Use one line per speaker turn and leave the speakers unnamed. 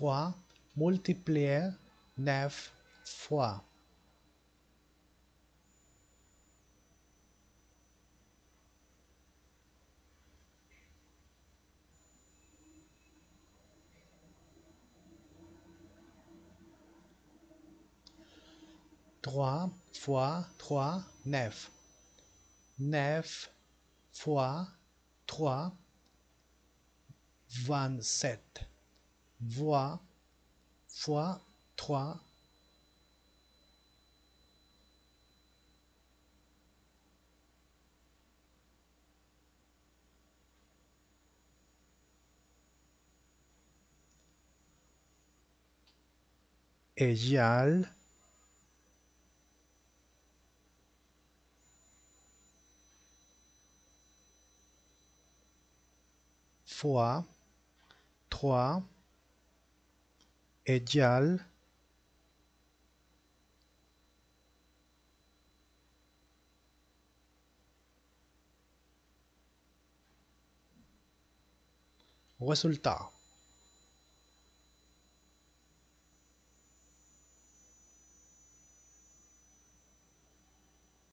3 multiplié 9 fois. Trois fois trois, neuf. Neuf fois trois, vingt-sept. Voix fois trois, égale fois 3 égale résultat.